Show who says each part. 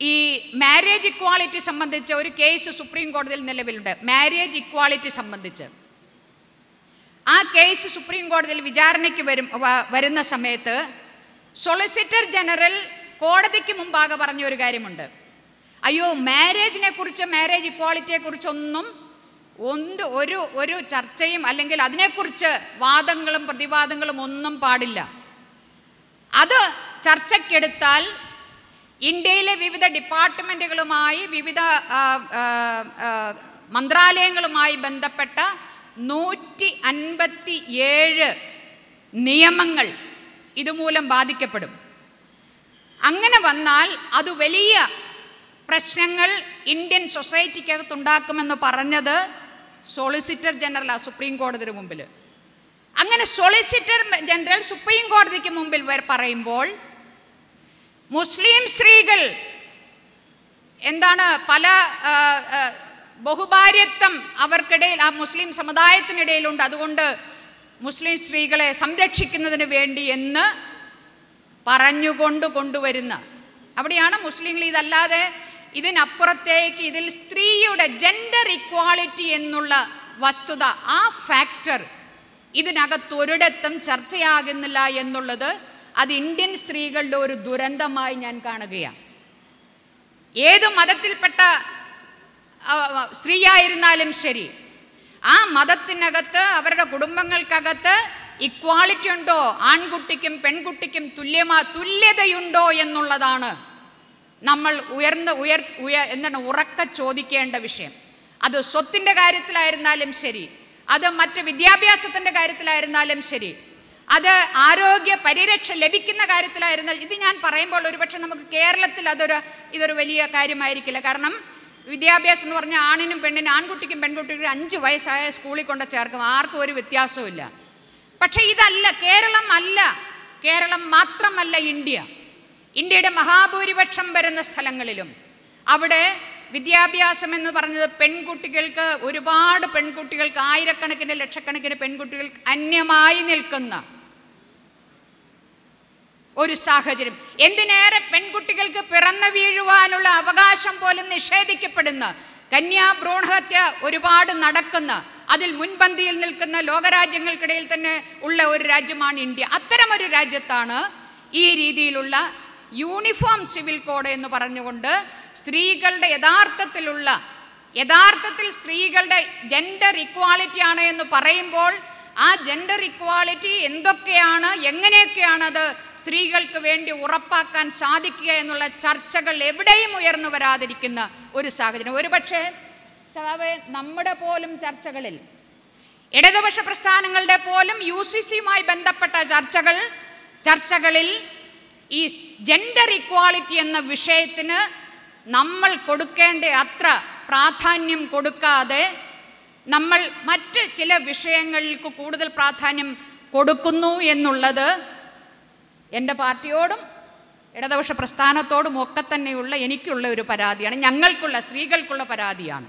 Speaker 1: ഈ marriage equality സംബന്ധിച്ച് ഒരു കേസ് സുപ്രീം കോടതിയിൽ നിലവിലുണ്ട്. മാരേജ് ഇക്വാളിറ്റി സംബന്ധിച്ച്. ആ കേസ് സുപ്രീം കോടതിയിൽ വിചാരണയ്ക്ക് വരും വരുന്ന സമയത്ത് സൊളിസിറ്റർ ജനറൽ കോടതിക്ക് മുമ്പാകെ പറഞ്ഞ ഒരു കാര്യമുണ്ട്. അയ്യോ മാരേജിനെ കുറിച്ച് മാരേജ് ഇക്വാളിറ്റിയെ കുറിച്ചൊന്നും ഉണ്ട് ഒരു ഒരു ചർച്ചയും അല്ലെങ്കിൽ അതിനെക്കുറിച്ച് വാദങ്ങളും പ്രതിവാദങ്ങളും ഒന്നും പാടില്ല. അത് ചർച്ചയ്ക്കെടുത്താൽ ഇന്ത്യയിലെ വിവിധ ഡിപ്പാർട്ട്മെന്റുകളുമായി വിവിധ മന്ത്രാലയങ്ങളുമായി ബന്ധപ്പെട്ട നൂറ്റി അൻപത്തി ഏഴ് നിയമങ്ങൾ ഇതുമൂലം ബാധിക്കപ്പെടും. അങ്ങനെ വന്നാൽ അത് വലിയ പ്രശ്നങ്ങൾ ഇന്ത്യൻ സൊസൈറ്റിക്കകത്തുണ്ടാക്കുമെന്ന് പറഞ്ഞത് സോളിസിറ്റർ ജനറലാണ് സുപ്രീം കോടതിയുടെ മുമ്പിൽ അങ്ങനെ സോളിസിറ്റർ ജനറൽ സുപ്രീം കോടതിക്ക് മുമ്പിൽ പറയുമ്പോൾ മുസ്ലിം സ്ത്രീകൾ എന്താണ് പല ബഹുഭാര്യത്വം അവർക്കിടയിൽ ആ മുസ്ലിം സമുദായത്തിനിടയിലുണ്ട്. അതുകൊണ്ട് മുസ്ലിം സ്ത്രീകളെ സംരക്ഷിക്കുന്നതിന് വേണ്ടി എന്ന് പറഞ്ഞുകൊണ്ട് കൊണ്ടുവരുന്ന. അവിടെയാണ് മുസ്ലിങ്ങൾ ഇതല്ലാതെ ഇതിനപ്പുറത്തേക്ക് ഇതിൽ സ്ത്രീയുടെ ജെൻഡർ ഇക്വാളിറ്റി എന്നുള്ള വസ്തുത ആ ഫാക്ടർ ഇതിനകത്ത് ഒരിടത്തും ചർച്ചയാകുന്നില്ല എന്നുള്ളത് അത് ഇന്ത്യൻ സ്ത്രീകളുടെ ഒരു ദുരന്തമായി ഞാൻ കാണുകയാണ്. ഏത് മതത്തിൽപ്പെട്ട സ്ത്രീയായിരുന്നാലും ശരി ആ മതത്തിനകത്ത് അവരുടെ കുടുംബങ്ങൾക്കകത്ത് ഇക്വാളിറ്റി ഉണ്ടോ ആൺകുട്ടിക്കും പെൺകുട്ടിക്കും തുല്യമാ തുല്യതയുണ്ടോ എന്നുള്ളതാണ് നമ്മൾ ഉയർന്ന ഉയർ ഉയർ എന്താണ് ഉറക്ക ചോദിക്കേണ്ട വിഷയം. അത് സ്വത്തിന്റെ കാര്യത്തിലായിരുന്നാലും ശരി അത് മറ്റ് വിദ്യാഭ്യാസത്തിന്റെ കാര്യത്തിലായിരുന്നാലും ശരി അത് ആരോഗ്യ പരിരക്ഷ ലഭിക്കുന്ന കാര്യത്തിലായിരുന്നാൽ ഇത് ഞാൻ പറയുമ്പോൾ ഒരുപക്ഷെ നമുക്ക് കേരളത്തിൽ അതൊരു ഇതൊരു വലിയ കാര്യമായിരിക്കില്ല. കാരണം വിദ്യാഭ്യാസം എന്ന് പറഞ്ഞാൽ ആണിനും പെണ്ണിനും ആൺകുട്ടിക്കും പെൺകുട്ടിക്കും അഞ്ച് വയസ്സായ സ്കൂളിൽ കൊണ്ട് ചേർക്കും. ആർക്കും ഒരു വ്യത്യാസവും പക്ഷേ ഇതല്ല കേരളം അല്ല. കേരളം മാത്രമല്ല ഇന്ത്യ. ഇന്ത്യയുടെ മഹാഭൂരിപക്ഷം വരുന്ന സ്ഥലങ്ങളിലും അവിടെ വിദ്യാഭ്യാസം എന്ന് പറഞ്ഞത് പെൺകുട്ടികൾക്ക് ഒരുപാട് പെൺകുട്ടികൾക്ക് ആയിരക്കണക്കിന് ലക്ഷക്കണക്കിന് പെൺകുട്ടികൾക്ക് അന്യമായി നിൽക്കുന്ന ഒരു സാഹചര്യം. എന്തിനേറെ പെൺകുട്ടികൾക്ക് പിറന്നു വീഴുവാനുള്ള അവകാശം പോലും നിഷേധിക്കപ്പെടുന്ന. കന്യാഭ്രൂണഹത്യ ഒരുപാട് നടക്കുന്ന. അതിൽ മുൻപന്തിയിൽ നിൽക്കുന്ന ലോകരാജ്യങ്ങൾക്കിടയിൽ തന്നെ ഉള്ള ഒരു രാജ്യമാണ് ഇന്ത്യ. അത്തരമൊരു രാജ്യത്താണ് ഈ രീതിയിലുള്ള യൂണിഫോം സിവിൽ കോഡ് എന്ന് പറഞ്ഞുകൊണ്ട് സ്ത്രീകളുടെ യഥാർത്ഥത്തിലുള്ള യഥാർത്ഥത്തിൽ സ്ത്രീകളുടെ ജെൻഡർ ഇക്വാളിറ്റി ആണ് എന്ന് പറയുമ്പോൾ ആ ജെൻഡർ ഇക്വാളിറ്റി എന്തൊക്കെയാണ് എങ്ങനെയൊക്കെയാണ് അത് സ്ത്രീകൾക്ക് വേണ്ടി ഉറപ്പാക്കാൻ സാധിക്കുക എന്നുള്ള ചർച്ചകൾ എവിടെയും ഉയർന്നു വരാതിരിക്കുന്ന ഒരു സാഹചര്യം. ഒരുപക്ഷെ നമ്മുടെ പോലും ചർച്ചകളിൽ ഇടതുപക്ഷ പ്രസ്ഥാനങ്ങളുടെ പോലും യു സി സിയുമായി ബന്ധപ്പെട്ട ചർച്ചകൾ ചർച്ചകളിൽ ഈ ജെൻഡർ ഇക്വാളിറ്റി എന്ന വിഷയത്തിന് നമ്മൾ കൊടുക്കേണ്ട അത്ര പ്രാധാന്യം കൊടുക്കാതെ നമ്മൾ മറ്റ് ചില വിഷയങ്ങൾക്ക് കൂടുതൽ പ്രാധാന്യം കൊടുക്കുന്നു എന്നുള്ളത് എന്റെ പാർട്ടിയോടും ഇടതുപക്ഷ പ്രസ്ഥാനത്തോടും ഒക്കെ തന്നെയുള്ള എനിക്കുള്ള ഒരു പരാതിയാണ് ഞങ്ങൾക്കുള്ള സ്ത്രീകൾക്കുള്ള പരാതിയാണ്.